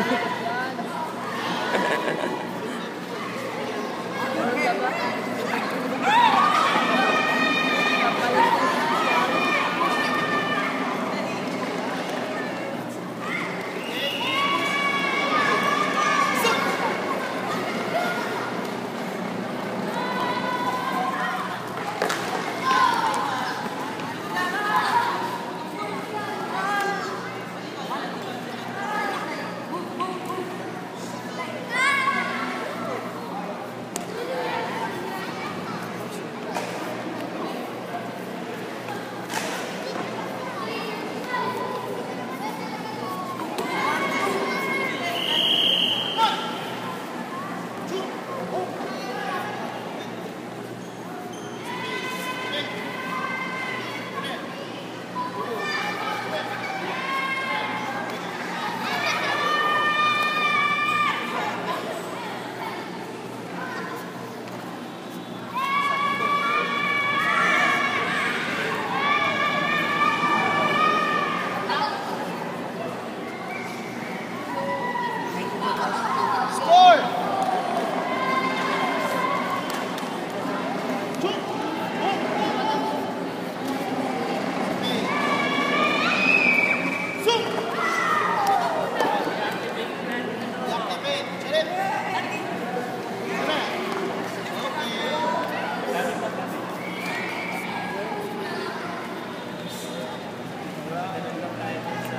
Yeah.